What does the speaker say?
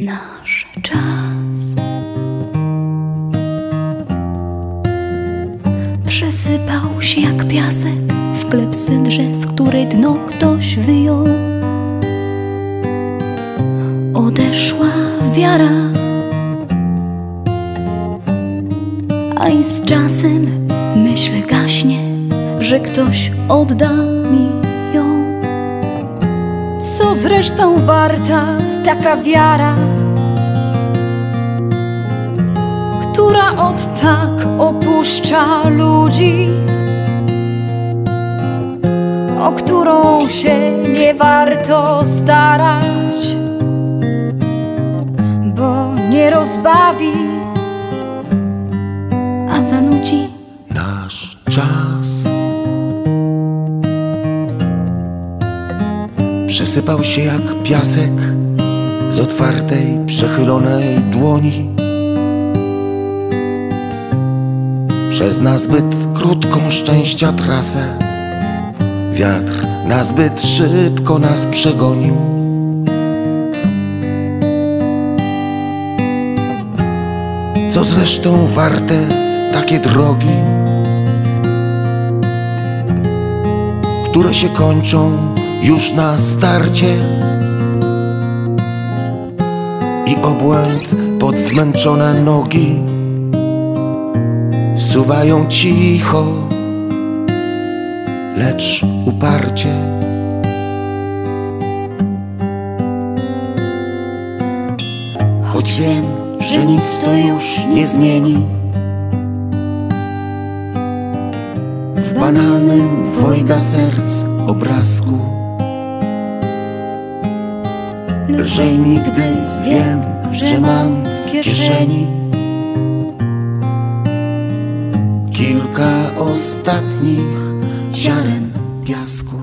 nasz czas. Przesypał się jak piasek w klepsydrze, z której dno ktoś wyjął. Odeszła wiara, a i z czasem myśl gaśnie, że ktoś odda mi ją. Co zresztą warta taka wiara, która od tak opuszcza ludzi, o którą się nie warto starać, bo nie rozbawi, a zanudzi. nasz czas. Przesypał się jak piasek z otwartej, przechylonej dłoni. Przez nazbyt krótką szczęścia trasę wiatr nazbyt szybko nas przegonił. Co zresztą warte takie drogi, które się kończą już na starcie obłęd pod zmęczone nogi wsuwają cicho, lecz uparcie. Choć wiem, że nic to już nie zmieni. W banalnym dwojga serc Lżej mi, gdy wiem, że mam w kieszeni Kilka ostatnich ziaren piasku